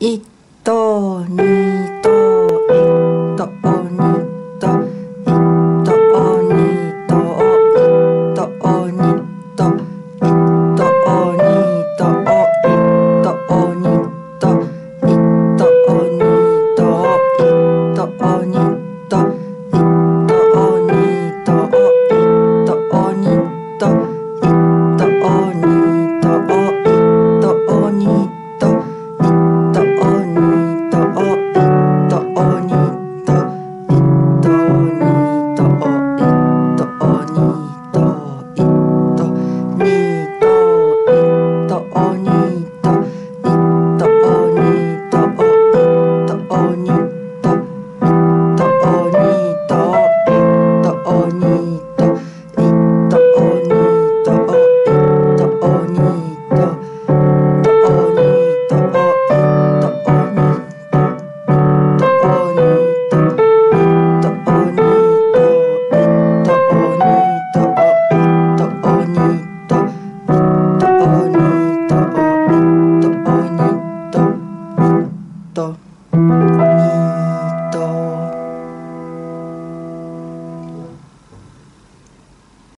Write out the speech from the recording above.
一頭二頭 Oh. 그.